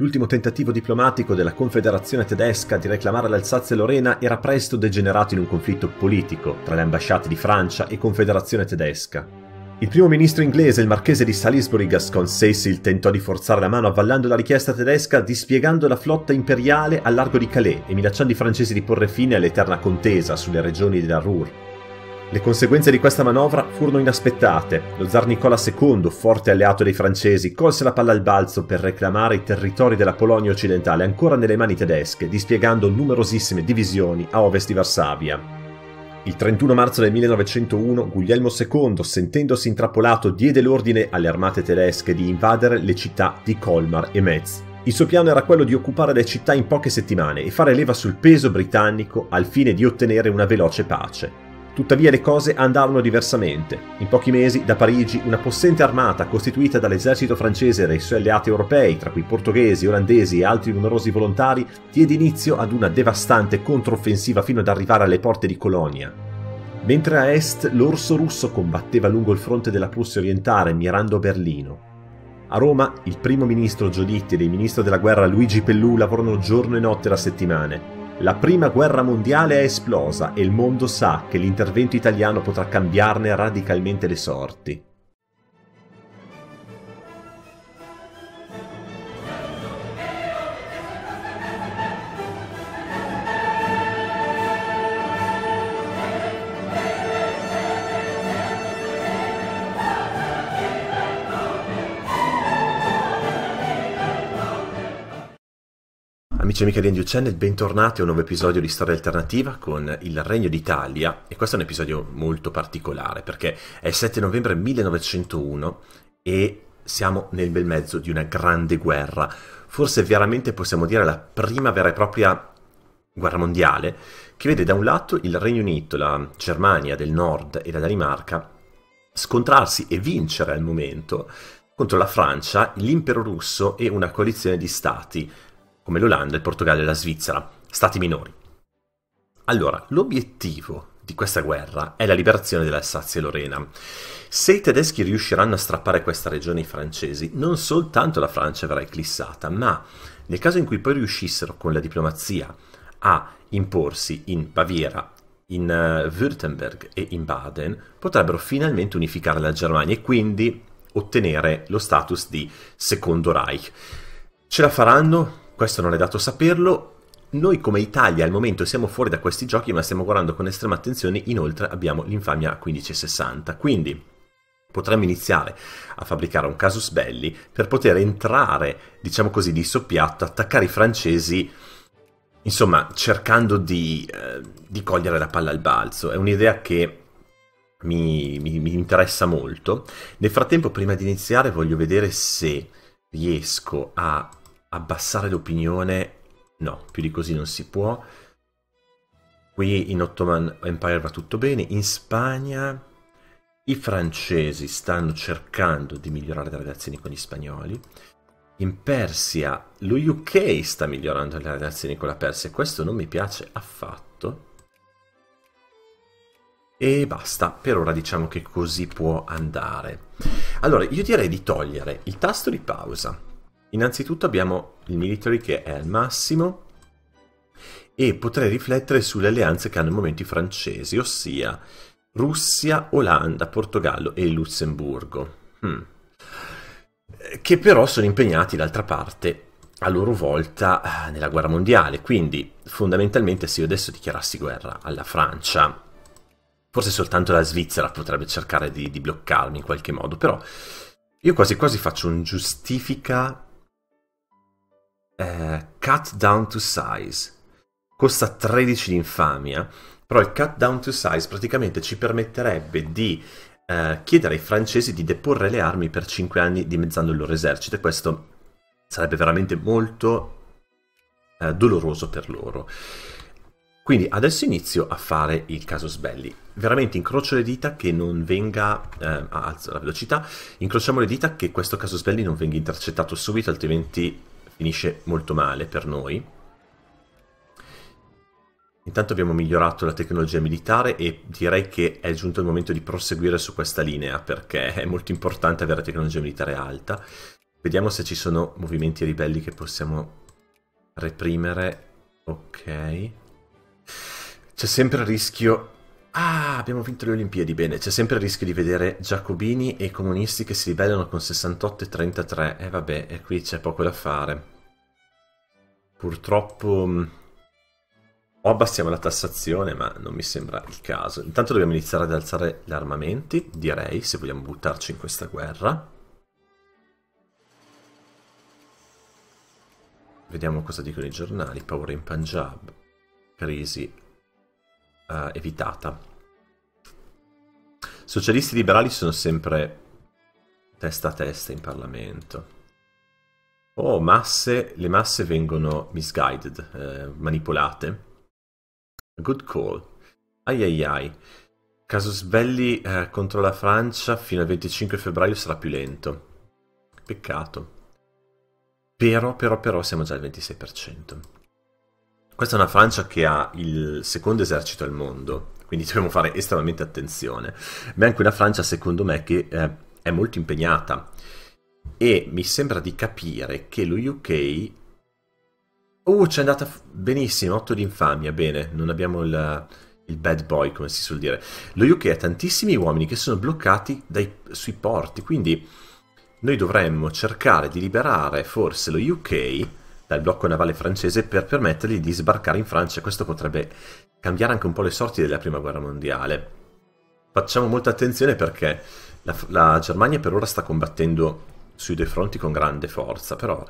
L'ultimo tentativo diplomatico della Confederazione tedesca di reclamare l'Alsazia-Lorena era presto degenerato in un conflitto politico tra le ambasciate di Francia e Confederazione tedesca. Il primo ministro inglese, il marchese di Salisbury Gascon Cecil, tentò di forzare la mano avvallando la richiesta tedesca dispiegando la flotta imperiale al largo di Calais e minacciando i francesi di porre fine all'eterna contesa sulle regioni della Ruhr. Le conseguenze di questa manovra furono inaspettate. Lo zar Nicola II, forte alleato dei francesi, colse la palla al balzo per reclamare i territori della Polonia occidentale ancora nelle mani tedesche, dispiegando numerosissime divisioni a ovest di Varsavia. Il 31 marzo del 1901 Guglielmo II, sentendosi intrappolato, diede l'ordine alle armate tedesche di invadere le città di Colmar e Metz. Il suo piano era quello di occupare le città in poche settimane e fare leva sul peso britannico al fine di ottenere una veloce pace. Tuttavia le cose andarono diversamente. In pochi mesi, da Parigi, una possente armata costituita dall'esercito francese e dai suoi alleati europei, tra cui portoghesi, olandesi e altri numerosi volontari, diede inizio ad una devastante controffensiva fino ad arrivare alle porte di Colonia. Mentre a est l'orso russo combatteva lungo il fronte della Prussia orientale, mirando Berlino. A Roma, il primo ministro Giolitti e il ministro della guerra Luigi Pellù lavorano giorno e notte da settimane, la prima guerra mondiale è esplosa e il mondo sa che l'intervento italiano potrà cambiarne radicalmente le sorti. Amici e amiche di Endio Channel, bentornati a un nuovo episodio di Storia Alternativa con il Regno d'Italia. E questo è un episodio molto particolare perché è il 7 novembre 1901 e siamo nel bel mezzo di una grande guerra, forse veramente possiamo dire la prima vera e propria guerra mondiale che vede da un lato il Regno Unito, la Germania del Nord e la Danimarca scontrarsi e vincere al momento contro la Francia, l'impero russo e una coalizione di stati come l'Olanda, il Portogallo e la Svizzera, stati minori. Allora, l'obiettivo di questa guerra è la liberazione dell'Alsazia e Lorena. Se i tedeschi riusciranno a strappare questa regione ai francesi, non soltanto la Francia verrà eclissata, ma nel caso in cui poi riuscissero con la diplomazia a imporsi in Baviera, in uh, Württemberg e in Baden, potrebbero finalmente unificare la Germania e quindi ottenere lo status di secondo Reich. Ce la faranno? Questo non è dato saperlo. Noi come Italia al momento siamo fuori da questi giochi ma stiamo guardando con estrema attenzione, inoltre abbiamo l'infamia 1560, quindi potremmo iniziare a fabbricare un casus belli per poter entrare, diciamo così, di soppiatto, attaccare i francesi, insomma, cercando di, eh, di cogliere la palla al balzo. È un'idea che mi, mi, mi interessa molto. Nel frattempo, prima di iniziare, voglio vedere se riesco a abbassare l'opinione, no, più di così non si può. Qui in Ottoman Empire va tutto bene, in Spagna i francesi stanno cercando di migliorare le relazioni con gli spagnoli, in Persia lo UK sta migliorando le relazioni con la Persia e questo non mi piace affatto. E basta, per ora diciamo che così può andare. Allora, io direi di togliere il tasto di pausa Innanzitutto abbiamo il military che è al massimo e potrei riflettere sulle alleanze che hanno al momento i francesi, ossia Russia, Olanda, Portogallo e Lussemburgo. Hmm. Che però sono impegnati d'altra parte a loro volta eh, nella guerra mondiale, quindi fondamentalmente se io adesso dichiarassi guerra alla Francia, forse soltanto la Svizzera potrebbe cercare di, di bloccarmi in qualche modo, però io quasi quasi faccio un giustifica eh, cut down to size. Costa 13 di infamia, però il cut down to size praticamente ci permetterebbe di eh, chiedere ai francesi di deporre le armi per 5 anni dimezzando il loro esercito e questo sarebbe veramente molto eh, doloroso per loro. Quindi adesso inizio a fare il caso Sbelli. Veramente incrocio le dita che non venga... Eh, alzo la velocità. Incrociamo le dita che questo caso Sbelli non venga intercettato subito, altrimenti finisce molto male per noi. Intanto abbiamo migliorato la tecnologia militare e direi che è giunto il momento di proseguire su questa linea perché è molto importante avere tecnologia militare alta. Vediamo se ci sono movimenti ribelli che possiamo reprimere. Ok. C'è sempre il rischio... Ah, abbiamo vinto le Olimpiadi, bene. C'è sempre il rischio di vedere giacobini e comunisti che si ribellano con 68 e 33. E eh, vabbè, e qui c'è poco da fare. Purtroppo... Mm, o abbassiamo la tassazione, ma non mi sembra il caso. Intanto dobbiamo iniziare ad alzare gli armamenti, direi, se vogliamo buttarci in questa guerra. Vediamo cosa dicono i giornali. Paura in Punjab. Crisi uh, evitata. Socialisti liberali sono sempre testa a testa in Parlamento. Oh, masse, le masse vengono misguided, eh, manipolate. Good call. Ai ai ai. Casus belli eh, contro la Francia fino al 25 febbraio sarà più lento. Peccato. Però, però, però siamo già al 26%. Questa è una Francia che ha il secondo esercito al mondo, quindi dobbiamo fare estremamente attenzione. Ma è anche una Francia, secondo me, che eh, è molto impegnata. E mi sembra di capire che lo UK... Uh, c'è andata benissimo, 8 di infamia, bene, non abbiamo il, il, bad boy, come si suol dire. Lo UK ha tantissimi uomini che sono bloccati dai, sui porti, quindi noi dovremmo cercare di liberare forse lo UK dal blocco navale francese per permettergli di sbarcare in Francia. Questo potrebbe cambiare anche un po' le sorti della prima guerra mondiale. Facciamo molta attenzione perché la, la Germania per ora sta combattendo sui due fronti con grande forza, però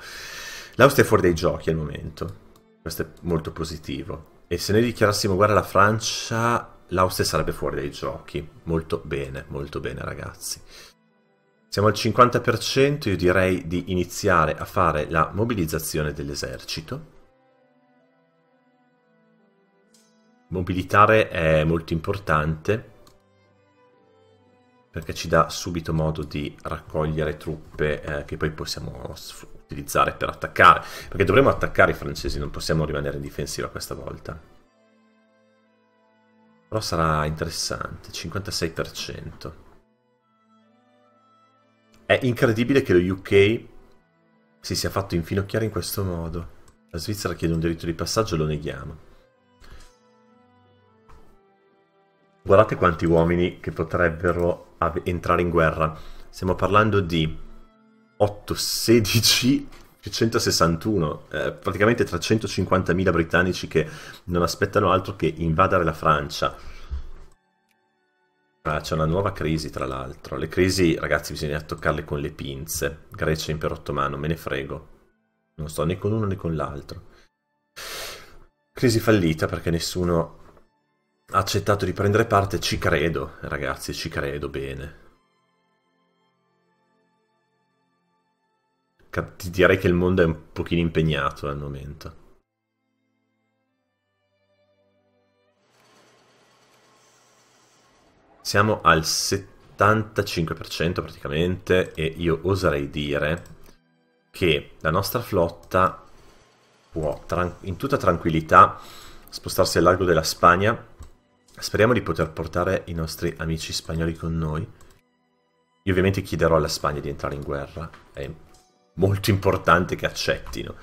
l'Austria è fuori dai giochi al momento. Questo è molto positivo. E se noi dichiarassimo guerra alla Francia, l'Austria sarebbe fuori dai giochi. Molto bene, molto bene ragazzi. Siamo al 50%, io direi di iniziare a fare la mobilizzazione dell'esercito. Mobilitare è molto importante perché ci dà subito modo di raccogliere truppe eh, che poi possiamo utilizzare per attaccare, perché dovremo attaccare i francesi, non possiamo rimanere in difensiva questa volta. Però sarà interessante, 56%. È incredibile che lo UK si sia fatto infinocchiare in questo modo. La Svizzera chiede un diritto di passaggio e lo neghiamo. Guardate quanti uomini che potrebbero entrare in guerra. Stiamo parlando di 8, 16, 161, eh, praticamente 350.000 britannici che non aspettano altro che invadere la Francia Ah, c'è una nuova crisi, tra l'altro. Le crisi, ragazzi, bisogna toccarle con le pinze. Grecia, Impero Ottomano, me ne frego. Non sto né con uno né con l'altro. Crisi fallita perché nessuno ha accettato di prendere parte. Ci credo, ragazzi, ci credo bene. Ti direi che il mondo è un pochino impegnato al momento. Siamo al 75% praticamente e io oserei dire che la nostra flotta può in tutta tranquillità spostarsi al largo della Spagna. Speriamo di poter portare i nostri amici spagnoli con noi. Io ovviamente chiederò alla Spagna di entrare in guerra. È molto importante che accettino.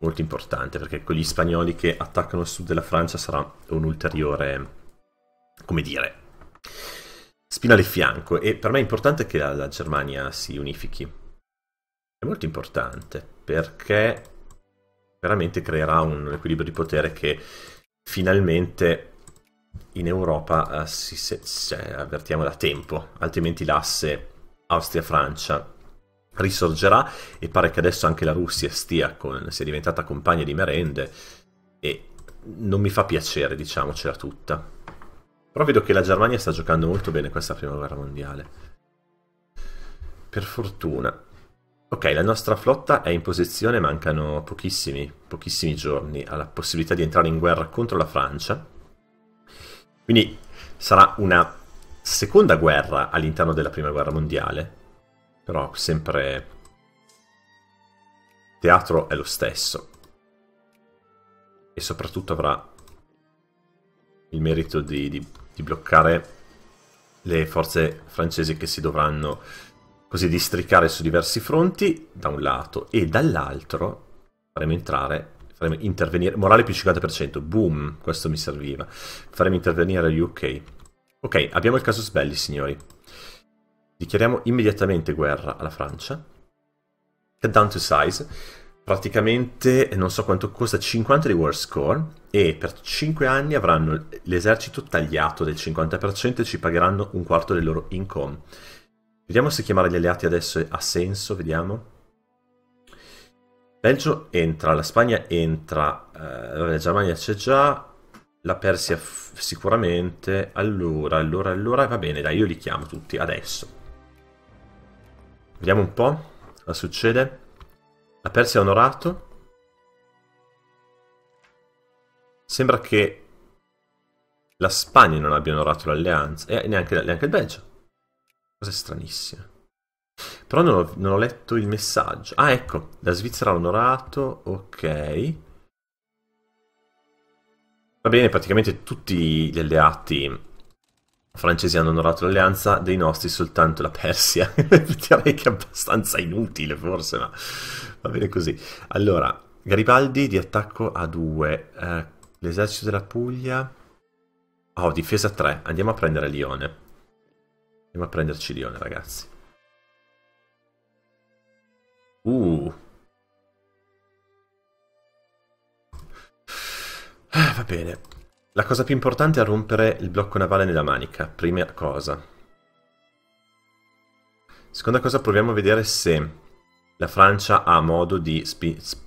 Molto importante perché con gli spagnoli che attaccano il sud della Francia sarà un ulteriore come dire, spina al fianco e per me è importante che la, la Germania si unifichi. È molto importante perché veramente creerà un equilibrio di potere che finalmente in Europa uh, si, se, avvertiamo da tempo, altrimenti l'asse Austria-Francia risorgerà e pare che adesso anche la Russia stia, con, sia diventata compagna di merende e non mi fa piacere, diciamocela tutta. Però vedo che la Germania sta giocando molto bene questa prima guerra mondiale. Per fortuna. Ok, la nostra flotta è in posizione, mancano pochissimi, pochissimi giorni alla possibilità di entrare in guerra contro la Francia. Quindi sarà una seconda guerra all'interno della prima guerra mondiale. Però sempre... Teatro è lo stesso. E soprattutto avrà il merito di, di, di bloccare le forze francesi che si dovranno così districare su diversi fronti, da un lato, e dall'altro faremo entrare, faremo intervenire, morale più 50%, boom, questo mi serviva, faremo intervenire UK. Ok, abbiamo il casus belli, signori. Dichiariamo immediatamente guerra alla Francia. Cut down to size. Praticamente non so quanto costa 50 di war score e per 5 anni avranno l'esercito tagliato del 50% e ci pagheranno un quarto del loro income. Vediamo se chiamare gli alleati adesso ha senso, vediamo. Belgio entra, la Spagna entra, eh, la Germania c'è già, la Persia sicuramente. Allora, allora, allora, va bene, dai, io li chiamo tutti adesso. Vediamo un po' cosa succede. La Persia ha onorato. Sembra che la Spagna non abbia onorato l'alleanza. E neanche, neanche il Belgio. Cosa stranissima. Però non ho, non ho, letto il messaggio. Ah, ecco. La Svizzera ha onorato. Ok. Va bene, praticamente tutti gli alleati francesi hanno onorato l'alleanza, dei nostri soltanto la Persia. Direi che è abbastanza inutile forse, ma va bene così. Allora, Garibaldi di attacco a 2, eh, l'esercito della Puglia... Oh, difesa 3, andiamo a prendere Lione. Andiamo a prenderci Lione, ragazzi. Uh. Eh, va bene. La cosa più importante è rompere il blocco navale nella manica, prima cosa. Seconda cosa, proviamo a vedere se la Francia ha modo di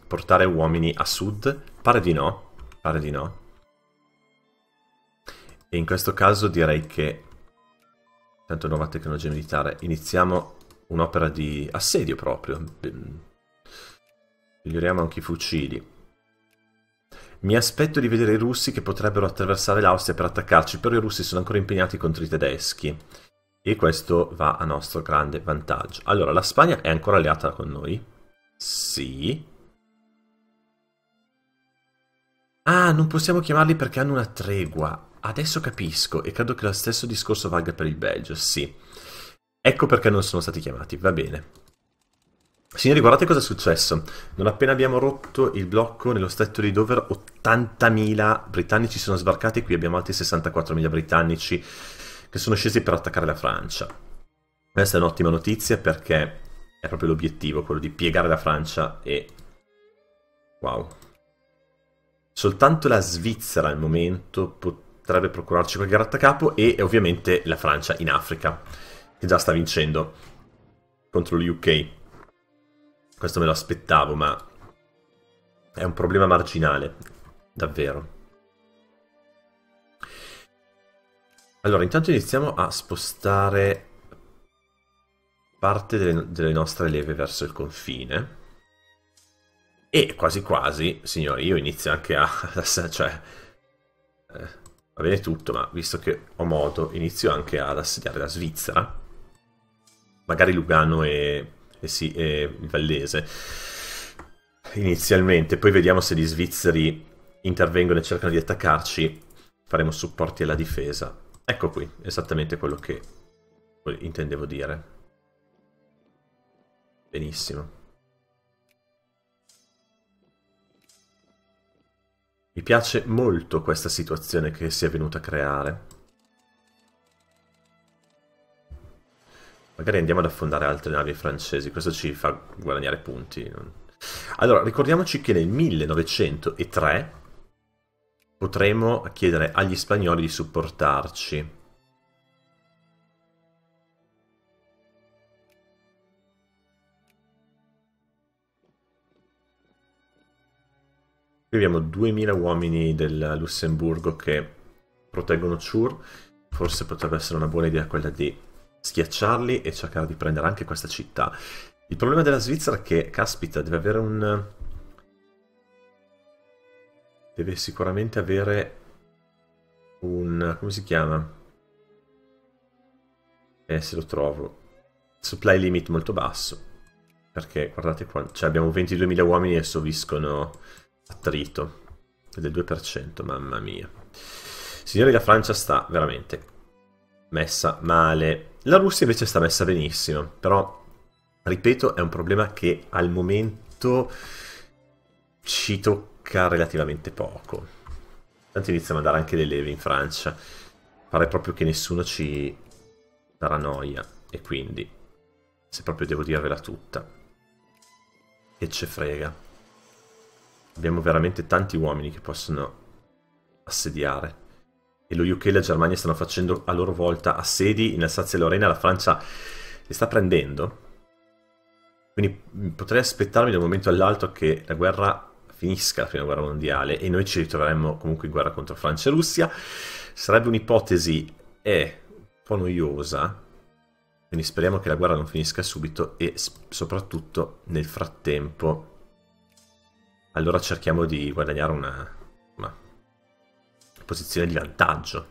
portare uomini a sud. Pare di no, pare di no. E in questo caso direi che, tanto nuova tecnologia militare, iniziamo un'opera di assedio proprio. Miglioriamo anche i fucili. Mi aspetto di vedere i russi che potrebbero attraversare l'Austria per attaccarci, però i russi sono ancora impegnati contro i tedeschi. E questo va a nostro grande vantaggio. Allora, la Spagna è ancora alleata con noi? Sì. Ah, non possiamo chiamarli perché hanno una tregua. Adesso capisco, e credo che lo stesso discorso valga per il Belgio, sì. Ecco perché non sono stati chiamati, va bene. Signori, guardate cosa è successo. Non appena abbiamo rotto il blocco nello stretto di Dover, 80.000 britannici sono sbarcati. Qui abbiamo altri 64.000 britannici che sono scesi per attaccare la Francia. Questa è un'ottima notizia perché è proprio l'obiettivo, quello di piegare la Francia e... Wow. Soltanto la Svizzera al momento potrebbe procurarci qualche grattacapo e ovviamente la Francia in Africa, che già sta vincendo contro l'UK. Questo me lo aspettavo, ma è un problema marginale, davvero. Allora, intanto iniziamo a spostare parte delle, delle nostre leve verso il confine. E quasi quasi, signori, io inizio anche a... cioè... Eh, va bene tutto, ma visto che ho modo, inizio anche ad assediare la Svizzera. Magari Lugano e e, sì, e Vallese inizialmente, poi vediamo se gli svizzeri intervengono e cercano di attaccarci, faremo supporti alla difesa. Ecco qui, esattamente quello che intendevo dire. Benissimo. Mi piace molto questa situazione che si è venuta a creare. Magari andiamo ad affondare altre navi francesi, questo ci fa guadagnare punti. Allora, ricordiamoci che nel 1903 potremo chiedere agli spagnoli di supportarci. Qui abbiamo 2000 uomini del Lussemburgo che proteggono Chur. Forse potrebbe essere una buona idea quella di schiacciarli e cercare di prendere anche questa città. Il problema della Svizzera è che, caspita, deve avere un... Deve sicuramente avere un... come si chiama? Eh, se lo trovo. Supply limit molto basso. Perché, guardate qua, cioè abbiamo 22.000 uomini e soviscono attrito. Del 2%, mamma mia. Signori, la Francia sta veramente messa male. La Russia invece sta messa benissimo, però Ripeto, è un problema che al momento ci tocca relativamente poco. Tanto iniziamo a dare anche le leve in Francia. Pare proprio che nessuno ci darà noia. E quindi, se proprio devo dirvela tutta, che ce frega. Abbiamo veramente tanti uomini che possono assediare. E lo UK e la Germania stanno facendo a loro volta assedi in Alsazia e Lorena. La Francia li sta prendendo. Quindi potrei aspettarmi da un momento all'altro che la guerra finisca, la prima guerra mondiale, e noi ci ritroveremmo comunque in guerra contro Francia e Russia. Sarebbe un'ipotesi, è un po' noiosa, quindi speriamo che la guerra non finisca subito e soprattutto nel frattempo allora cerchiamo di guadagnare una, posizione di vantaggio.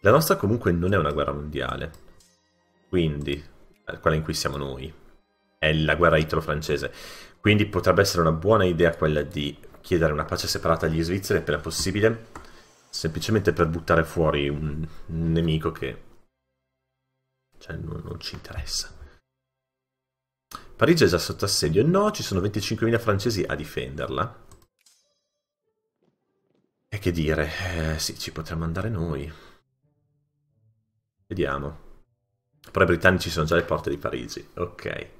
La nostra comunque non è una guerra mondiale, quindi eh, quella in cui siamo noi, è la guerra italo-francese, quindi potrebbe essere una buona idea quella di chiedere una pace separata agli svizzeri appena possibile, semplicemente per buttare fuori un, nemico che cioè, non, non ci interessa. Parigi è già sotto assedio? No, ci sono 25.000 francesi a difenderla. E che dire, eh, sì, ci potremmo andare noi. Vediamo. Però i britannici sono già alle porte di Parigi. Ok.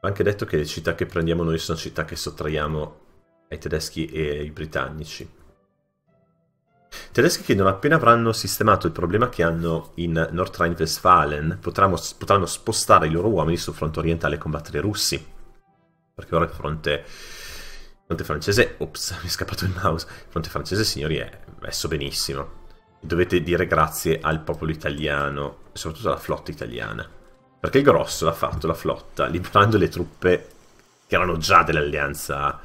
Ho anche detto che le città che prendiamo noi sono città che sottraiamo ai tedeschi e ai britannici. I tedeschi che non appena avranno sistemato il problema che hanno in Nord Rhine-Westfalen potranno, spostare i loro uomini sul fronte orientale e combattere i russi. Perché ora il fronte, fronte francese... Ops, mi è scappato il mouse. Il fronte francese, signori, è messo benissimo. Dovete dire grazie al popolo italiano e soprattutto alla flotta italiana. Perché il grosso l'ha fatto la flotta, liberando le truppe che erano già dell'alleanza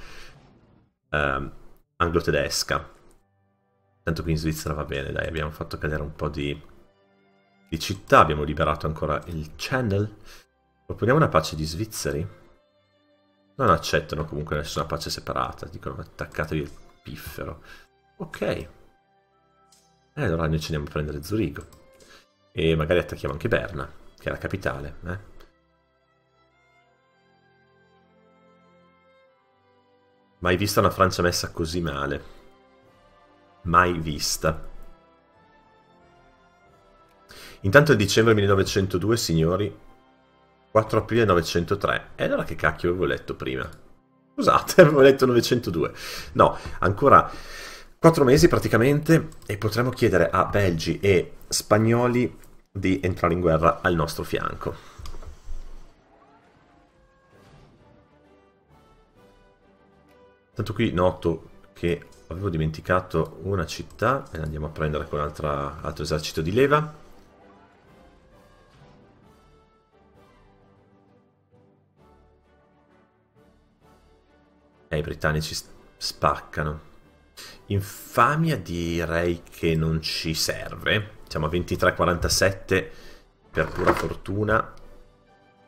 eh, anglo-tedesca. Tanto qui in Svizzera va bene, dai, abbiamo fatto cadere un po' di, di città, abbiamo liberato ancora il Channel. Proponiamo una pace di svizzeri? Non accettano comunque nessuna pace separata, dicono attaccatevi il piffero. Ok. E eh, allora noi ci andiamo a prendere Zurigo. E magari attacchiamo anche Berna, che è la capitale, eh? Mai vista una Francia messa così male. Mai vista. Intanto è dicembre 1902, signori. 4 aprile 903. E allora che cacchio avevo letto prima? Scusate, avevo letto 902. No, ancora 4 mesi praticamente e potremo chiedere a belgi e spagnoli di entrare in guerra al nostro fianco. Tanto qui noto che avevo dimenticato una città e andiamo a prendere con altro esercito di leva. E i britannici spaccano. Infamia direi che non ci serve. Siamo a 23-47 per pura fortuna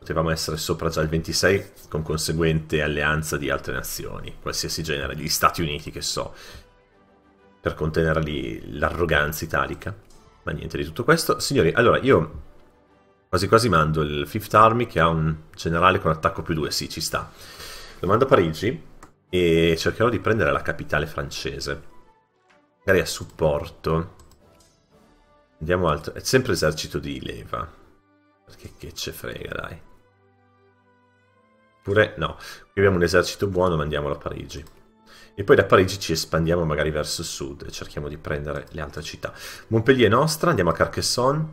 potevamo essere sopra già il 26 con conseguente alleanza di altre nazioni, qualsiasi genere, gli Stati Uniti che so, per contenere l'arroganza italica. Ma niente di tutto questo. Signori, allora io quasi quasi mando il Fifth Army che ha un generale con attacco più 2, sì, ci sta. Lo mando a Parigi e cercherò di prendere la capitale francese. Magari a supporto. Andiamo altro. È sempre esercito di leva. Perché che ce frega, dai. Oppure no, qui abbiamo un esercito buono, mandiamolo a Parigi. E poi da Parigi ci espandiamo magari verso sud e cerchiamo di prendere le altre città. Montpellier è nostra, andiamo a Carcassonne.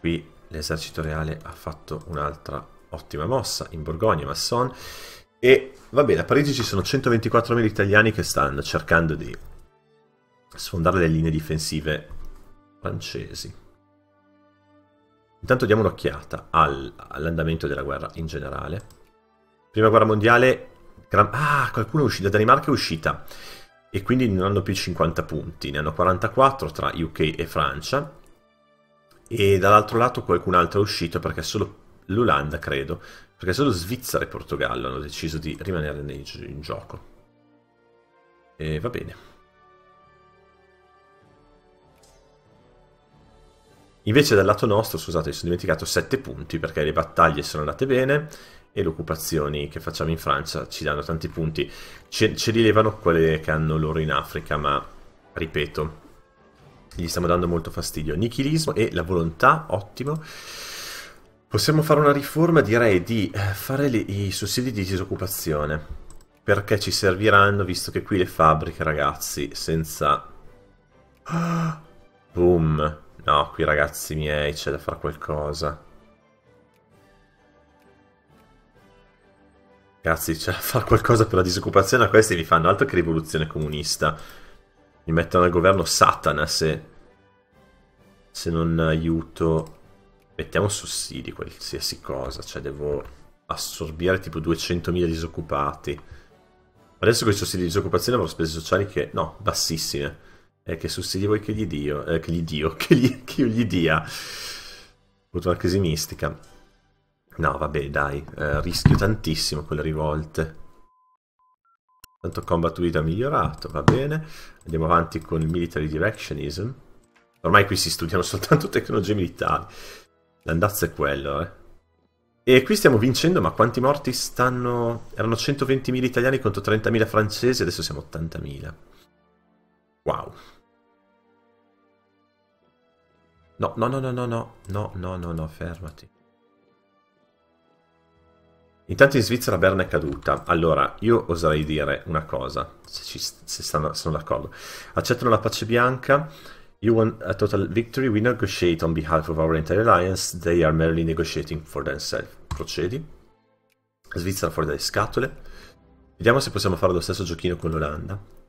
Qui l'esercito reale ha fatto un'altra ottima mossa in Borgogna, Masson. E va bene, a Parigi ci sono 124.000 italiani che stanno cercando di sfondare le linee difensive francesi. Intanto diamo un'occhiata al, all'andamento della guerra in generale. Prima guerra mondiale... Ah, qualcuno è uscito, la Danimarca è uscita. E quindi non hanno più 50 punti, ne hanno 44 tra UK e Francia. E dall'altro lato qualcun altro è uscito perché solo l'Olanda, credo, Perché solo Svizzera e Portogallo hanno deciso di rimanere in gioco. E va bene. Invece dal lato nostro, scusate, mi sono dimenticato 7 punti perché le battaglie sono andate bene e le occupazioni che facciamo in Francia ci danno tanti punti. Ce, ce li levano quelle che hanno loro in Africa, ma ripeto, gli stiamo dando molto fastidio. Nichilismo e la volontà, ottimo. Possiamo fare una riforma, direi, di eh, fare i sussidi di disoccupazione. Perché ci serviranno, visto che qui le fabbriche, ragazzi, senza... Boom! No, qui ragazzi miei c'è da fare qualcosa. Ragazzi, c'è da fare qualcosa per la disoccupazione a questi mi fanno altro che rivoluzione comunista. Mi mettono al governo Satana se... Se non aiuto... Mettiamo sussidi, qualsiasi cosa. Cioè, devo assorbire tipo 200.000 disoccupati. Adesso con i sussidi di disoccupazione avrò spese sociali che... No, bassissime. Eh, che sussidi vuoi che gli dio? Eh, che gli dio? Che, gli, che io gli dia? Una crisi mistica. No, vabbè, dai. Eh, rischio tantissimo con le rivolte. Tanto combat with ha migliorato, va bene. Andiamo avanti con il military directionism. Ormai qui si studiano soltanto tecnologie militari. L'andazzo è quello, eh. E qui stiamo vincendo, ma quanti morti stanno... Erano 120.000 italiani contro 30.000 francesi, adesso siamo 80.000. Wow. No, no, no, no, no, no, no, no, no, no, fermati. Intanto in Svizzera Berna è caduta. Allora, io oserei dire una cosa, se, ci, se stanno, sono d'accordo. Accettano la pace bianca. You want a total victory. We negotiate on behalf of our entire alliance. They are merely negotiating for themselves. Procedi. Svizzera fuori dalle scatole. Vediamo se possiamo fare lo stesso giochino con l'Olanda.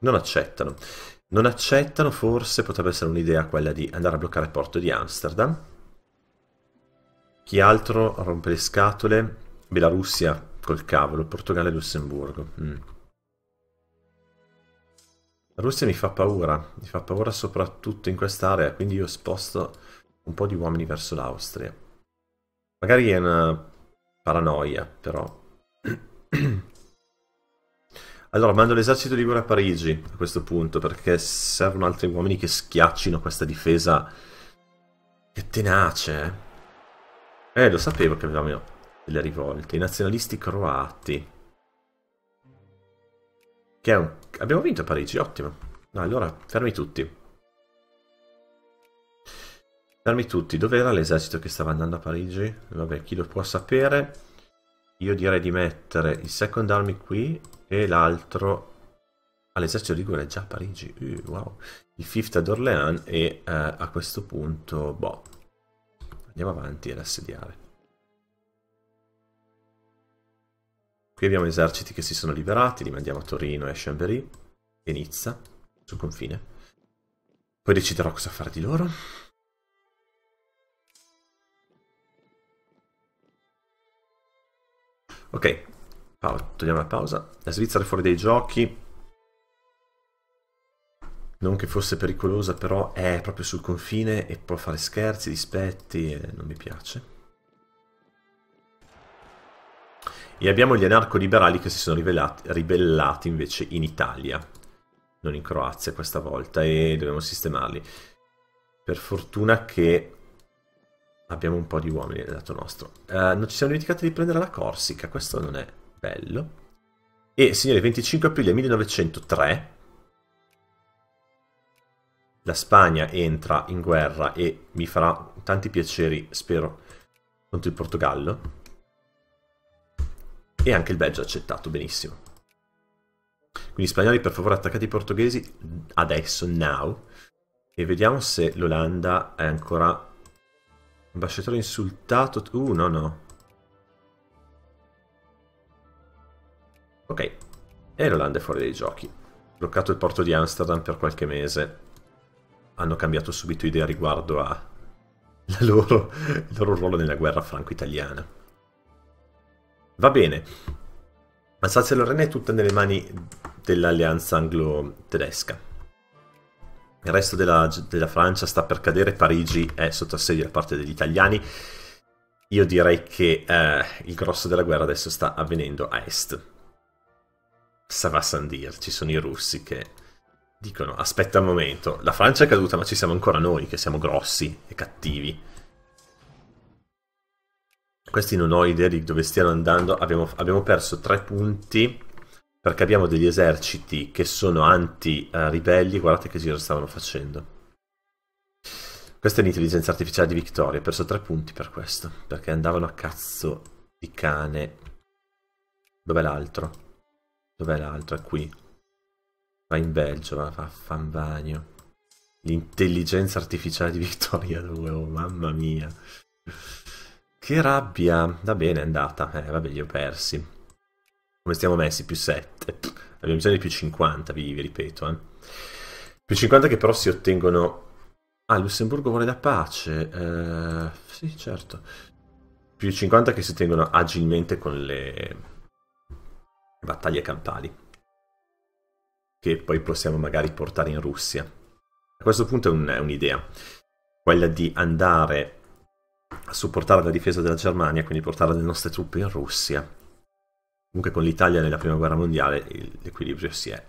Non accettano. Non accettano, forse potrebbe essere un'idea quella di andare a bloccare il porto di Amsterdam. Chi altro rompe le scatole? Bielorussia col cavolo, Portogallo e Lussemburgo. Mm. La Russia mi fa paura, mi fa paura soprattutto in quest'area, quindi io sposto un po' di uomini verso l'Austria. Magari è una paranoia, però... Allora, mando l'esercito di guerra a Parigi a questo punto, perché servono altri uomini che schiaccino questa difesa che tenace. Eh, eh lo sapevo che avevamo delle rivolte. I nazionalisti croati. Che è un... Abbiamo vinto a Parigi, ottimo. No, allora, fermi tutti. Fermi tutti. Dov'era l'esercito che stava andando a Parigi? Vabbè, chi lo può sapere? Io direi di mettere il Second Army qui e l'altro all'esercito ligure già a Parigi. Uh, wow. Il Fifth ad Orléans e uh, a questo punto, boh, andiamo avanti ad assediare. Qui abbiamo eserciti che si sono liberati, li mandiamo a Torino e a Chambéry e Nizza, sul confine. Poi deciderò cosa fare di loro. Ok, togliamo la pausa. La Svizzera è fuori dai giochi. Non che fosse pericolosa, però è proprio sul confine e può fare scherzi, dispetti e non mi piace. E abbiamo gli anarco-liberali che si sono ribellati invece in Italia, non in Croazia questa volta, e dobbiamo sistemarli. Per fortuna che abbiamo un po' di uomini nel lato nostro. Uh, non ci siamo dimenticati di prendere la Corsica, questo non è bello. E, signore, 25 aprile 1903 la Spagna entra in guerra e mi farà tanti piaceri, spero, contro il Portogallo. E anche il Belgio ha accettato, benissimo. Quindi spagnoli, per favore, attaccate i portoghesi adesso, now. E vediamo se l'Olanda è ancora... Ambasciatore insultato... Uh, no, no. Ok, e l'Olanda è fuori dai giochi. Bloccato il porto di Amsterdam per qualche mese. Hanno cambiato subito idea riguardo a loro, il loro ruolo nella guerra franco-italiana. Va bene. Alsazia-Lorena è tutta nelle mani dell'alleanza anglo-tedesca. Il resto della, della, Francia sta per cadere, Parigi è sotto assedio da parte degli italiani io direi che eh, il grosso della guerra adesso sta avvenendo a est. Savasandir, ci sono i russi che dicono aspetta un momento, la Francia è caduta ma ci siamo ancora noi che siamo grossi e cattivi. Questi non ho idea di dove stiano andando, abbiamo, abbiamo perso tre punti perché abbiamo degli eserciti che sono anti-ribelli, guardate che giro stavano facendo. Questa è l'intelligenza artificiale di Vittoria, ho perso tre punti per questo, perché andavano a cazzo di cane. Dov'è l'altro? Dov'è l'altro? È qui. Va in Belgio, va, a fan bagno. L'intelligenza artificiale di Vittoria, oh, mamma mia. Che rabbia. Va bene, è andata. Eh, vabbè, li ho persi. Come stiamo messi? Più 7. Abbiamo bisogno di più 50, vi, vi ripeto. Eh. Più 50 che però si ottengono Ah, Lussemburgo vuole la pace. Eh, sì, certo. Più 50 che si tengono agilmente con le battaglie campali. Che poi possiamo magari portare in Russia. A questo punto è, un, è un'idea. Quella di andare a supportare la difesa della Germania, quindi portare le nostre truppe in Russia. Comunque con l'Italia nella prima guerra mondiale l'equilibrio si è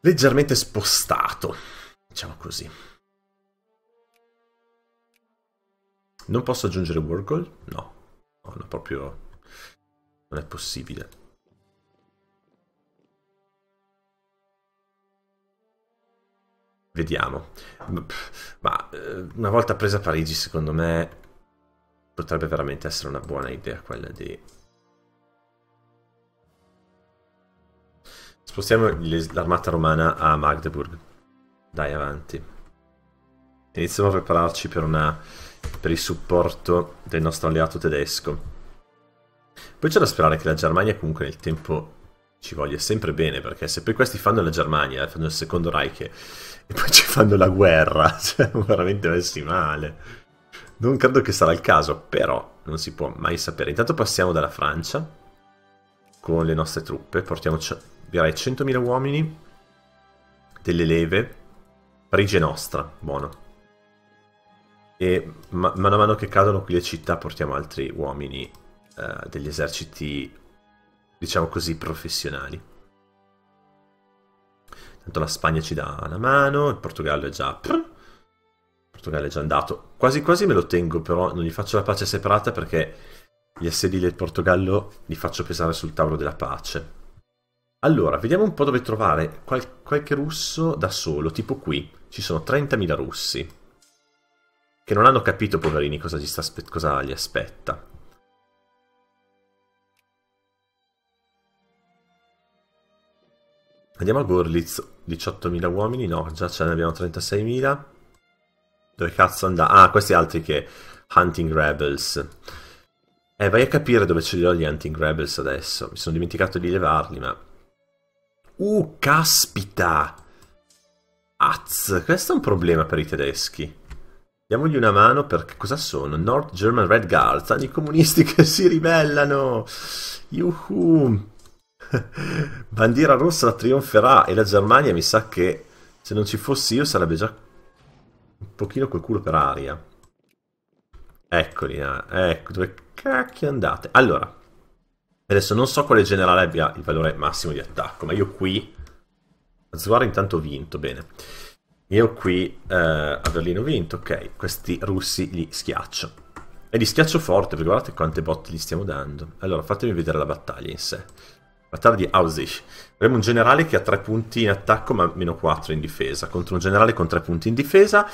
leggermente spostato, diciamo così. Non posso aggiungere work goal? No. No, no, proprio... Non è possibile. Vediamo. Ma eh, una volta presa Parigi, secondo me, potrebbe veramente essere una buona idea quella di... Spostiamo l'armata romana a Magdeburg. Dai, avanti. Iniziamo a prepararci per una per il supporto del nostro alleato tedesco. Poi c'è da sperare che la Germania comunque nel tempo ci voglia sempre bene, perché se poi questi fanno la Germania, fanno il secondo Reich e poi ci fanno la guerra, cioè veramente messi male. Non credo che sarà il caso, però non si può mai sapere. Intanto passiamo dalla Francia con le nostre truppe, portiamo direi 100.000 uomini, delle leve, Parigi è nostra, buono e ma- mano a mano che cadono qui le città portiamo altri uomini uh, degli eserciti, diciamo così, professionali. Tanto la Spagna ci dà una mano, il Portogallo è già... Il Portogallo è già andato. Quasi quasi me lo tengo, però non gli faccio la pace separata perché gli assedi del Portogallo li faccio pesare sul tavolo della pace. Allora, vediamo un po' dove trovare qual- qualche russo da solo, tipo qui. Ci sono 30.000 russi che non hanno capito, poverini, cosa gli, cosa gli aspetta. Andiamo a Gorlitz, 18.000 uomini, no, già ce ne abbiamo 36.000. Dove cazzo andà? Ah, questi altri che... Hunting Rebels. Eh, vai a capire dove ce li ho gli Hunting Rebels adesso. Mi sono dimenticato di levarli, ma... Uh, caspita! Az, questo è un problema per i tedeschi. Diamogli una mano perché cosa sono? North German Red Guards, hanno i comunisti che si ribellano. Yuhu! Bandiera rossa trionferà e la Germania mi sa che se non ci fossi io sarebbe già un pochino col culo per aria. Eccoli, eh. ecco dove cacchio andate. Allora, adesso non so quale generale abbia il valore massimo di attacco, ma io qui... Azuara intanto ho vinto, bene. Io qui eh, a Berlino ho vinto, ok, questi russi li schiaccio. E li schiaccio forte, perché guardate quante botte gli stiamo dando. Allora, fatemi vedere la battaglia in sé. Battaglia di Aussich. Abbiamo un generale che ha 3 punti in attacco, ma meno 4 in difesa. Contro un generale con 3 punti in difesa.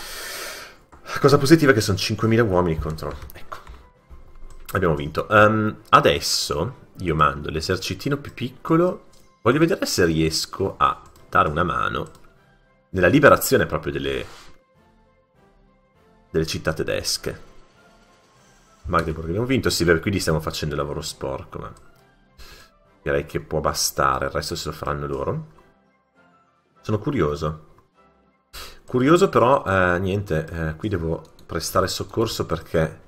Cosa positiva è che sono 5.000 uomini contro... Ecco. Abbiamo vinto. Um, adesso io mando l'esercitino più piccolo. Voglio vedere se riesco a dare una mano nella liberazione proprio delle, delle città tedesche. Magdeburg abbiamo vinto, sì, quindi stiamo facendo il lavoro sporco, ma direi che può bastare, il resto se lo faranno loro. Sono curioso. Curioso però, eh, niente, eh, qui devo prestare soccorso perché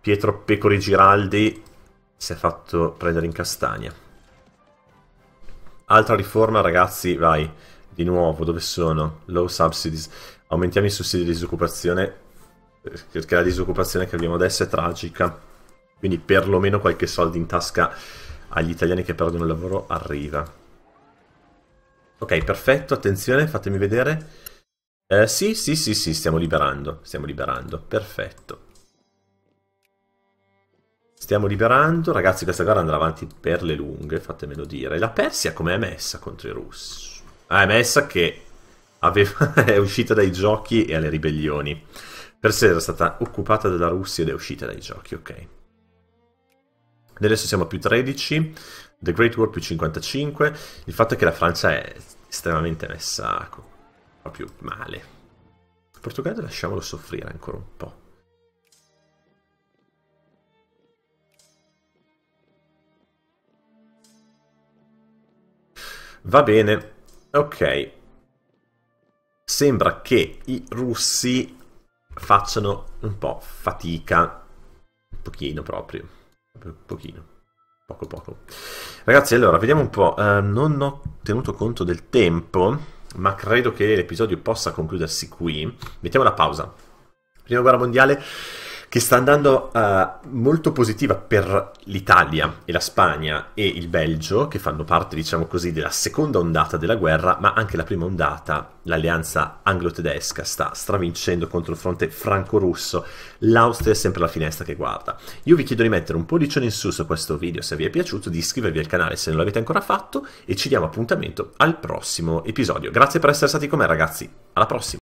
Pietro Pecori Giraldi si è fatto prendere in castagna. Altra riforma, ragazzi, vai. Di nuovo, dove sono? Low subsidies. Aumentiamo i sussidi di disoccupazione. perché la disoccupazione che abbiamo adesso è tragica. Quindi perlomeno qualche soldo in tasca agli italiani che perdono il lavoro arriva. Ok, perfetto, attenzione, fatemi vedere. Eh, sì, sì, sì, sì, stiamo liberando, stiamo liberando, perfetto. Stiamo liberando, ragazzi questa gara andrà avanti per le lunghe, fatemelo dire. La Persia come è messa contro i russi? Ah, è messa che aveva, è uscita dai giochi e alle ribellioni. Persia era stata occupata dalla Russia ed è uscita dai giochi, ok. Adesso siamo a più 13, The Great War più 55. Il fatto è che la Francia è estremamente messa proprio male. Il Portogallo lasciamolo soffrire ancora un po'. Va bene, ok. Sembra che i russi facciano un po' fatica, un pochino proprio, pochino, poco poco. Ragazzi, allora, vediamo un po', uh, non ho tenuto conto del tempo, ma credo che l'episodio possa concludersi qui. Mettiamo la pausa. Prima guerra mondiale che sta andando uh, molto positiva per l'Italia e la Spagna e il Belgio, che fanno parte, diciamo così, della seconda ondata della guerra, ma anche la prima ondata, l'alleanza anglo-tedesca, sta stravincendo contro il fronte franco-russo. L'Austria è sempre la finestra che guarda. Io vi chiedo di mettere un pollicione in su su questo video se vi è piaciuto, di iscrivervi al canale se non l'avete ancora fatto e ci diamo appuntamento al prossimo episodio. Grazie per essere stati con me ragazzi, alla prossima!